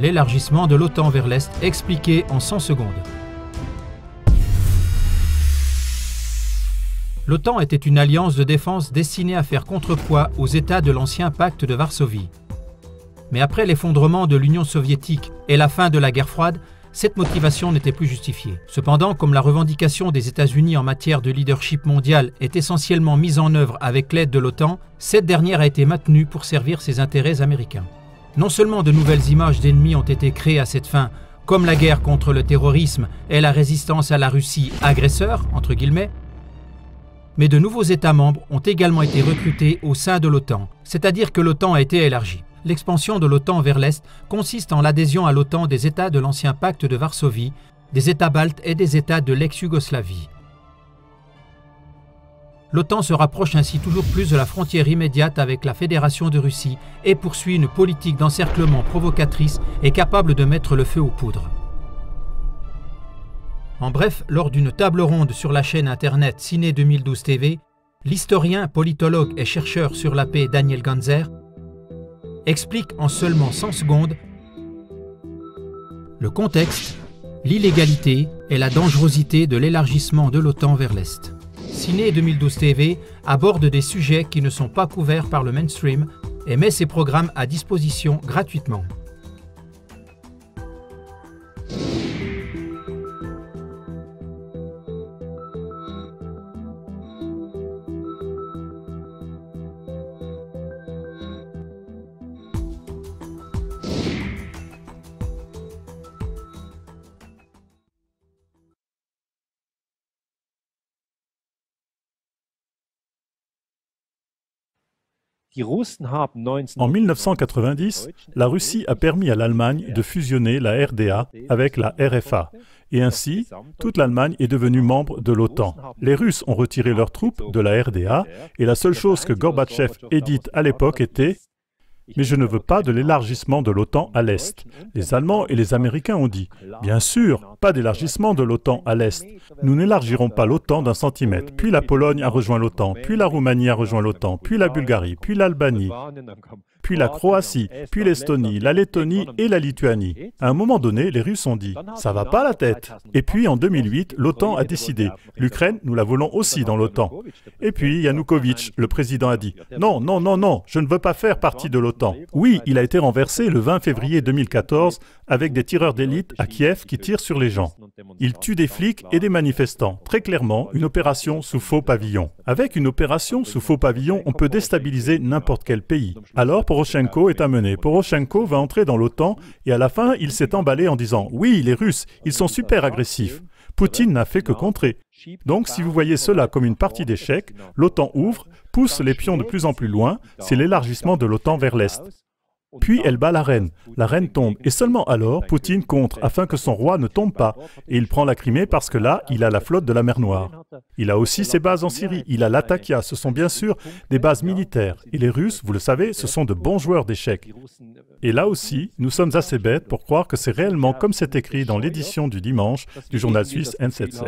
L'élargissement de l'OTAN vers l'Est expliqué en 100 secondes. L'OTAN était une alliance de défense destinée à faire contrepoids aux États de l'ancien pacte de Varsovie. Mais après l'effondrement de l'Union soviétique et la fin de la guerre froide, cette motivation n'était plus justifiée. Cependant, comme la revendication des États-Unis en matière de leadership mondial est essentiellement mise en œuvre avec l'aide de l'OTAN, cette dernière a été maintenue pour servir ses intérêts américains. Non seulement de nouvelles images d'ennemis ont été créées à cette fin, comme la guerre contre le terrorisme et la résistance à la Russie agresseur, entre guillemets, mais de nouveaux États membres ont également été recrutés au sein de l'OTAN, c'est-à-dire que l'OTAN a été élargie. L'expansion de l'OTAN vers l'Est consiste en l'adhésion à l'OTAN des États de l'ancien pacte de Varsovie, des États baltes et des États de l'ex-Yougoslavie. L'OTAN se rapproche ainsi toujours plus de la frontière immédiate avec la Fédération de Russie et poursuit une politique d'encerclement provocatrice et capable de mettre le feu aux poudres. En bref, lors d'une table ronde sur la chaîne internet Ciné 2012 TV, l'historien, politologue et chercheur sur la paix Daniel Ganzer explique en seulement 100 secondes le contexte, l'illégalité et la dangerosité de l'élargissement de l'OTAN vers l'Est. Ciné 2012 TV aborde des sujets qui ne sont pas couverts par le mainstream et met ses programmes à disposition gratuitement. En 1990, la Russie a permis à l'Allemagne de fusionner la RDA avec la RFA. Et ainsi, toute l'Allemagne est devenue membre de l'OTAN. Les Russes ont retiré leurs troupes de la RDA et la seule chose que Gorbatchev ait dite à l'époque était mais je ne veux pas de l'élargissement de l'OTAN à l'Est. Les Allemands et les Américains ont dit, bien sûr, pas d'élargissement de l'OTAN à l'Est. Nous n'élargirons pas l'OTAN d'un centimètre. Puis la Pologne a rejoint l'OTAN, puis la Roumanie a rejoint l'OTAN, puis la Bulgarie, puis l'Albanie puis la Croatie, puis l'Estonie, la Lettonie et la Lituanie. À un moment donné, les Russes ont dit « ça va pas la tête ». Et puis en 2008, l'OTAN a décidé « l'Ukraine, nous la voulons aussi dans l'OTAN ». Et puis Yanukovych, le président, a dit « non, non, non, non, je ne veux pas faire partie de l'OTAN ». Oui, il a été renversé le 20 février 2014 avec des tireurs d'élite à Kiev qui tirent sur les Ils tuent des flics et des manifestants. Très clairement, une opération sous faux pavillon. Avec une opération sous faux pavillon, on peut déstabiliser n'importe quel pays. Alors, Poroshenko est amené. Poroshenko va entrer dans l'OTAN et à la fin, il s'est emballé en disant « Oui, les Russes, ils sont super agressifs ». Poutine n'a fait que contrer. Donc si vous voyez cela comme une partie d'échec, l'OTAN ouvre, pousse les pions de plus en plus loin, c'est l'élargissement de l'OTAN vers l'Est. Puis elle bat la reine. La reine tombe. Et seulement alors, Poutine contre afin que son roi ne tombe pas. Et il prend la Crimée parce que là, il a la flotte de la mer Noire. Il a aussi ses bases en Syrie. Il a l'Atakia. Ce sont bien sûr des bases militaires. Et les Russes, vous le savez, ce sont de bons joueurs d'échecs. Et là aussi, nous sommes assez bêtes pour croire que c'est réellement comme c'est écrit dans l'édition du dimanche du journal suisse NZZ.